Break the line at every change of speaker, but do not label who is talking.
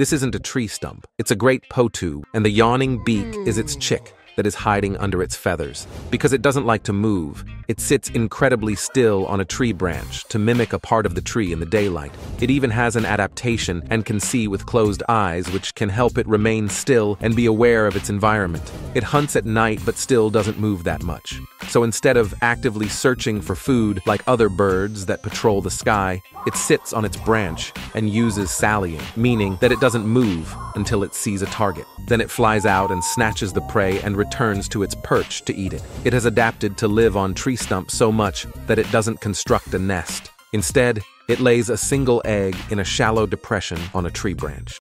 This isn't a tree stump. It's a great potoo, and the yawning beak is its hmm. chick that is hiding under its feathers. Because it doesn't like to move, it sits incredibly still on a tree branch to mimic a part of the tree in the daylight. It even has an adaptation and can see with closed eyes, which can help it remain still and be aware of its environment. It hunts at night but still doesn't move that much. So instead of actively searching for food like other birds that patrol the sky, it sits on its branch and uses sallying, meaning that it doesn't move until it sees a target. Then it flies out and snatches the prey and returns to its perch to eat it. It has adapted to live on tree stumps so much that it doesn't construct a nest. Instead, it lays a single egg in a shallow depression on a tree branch.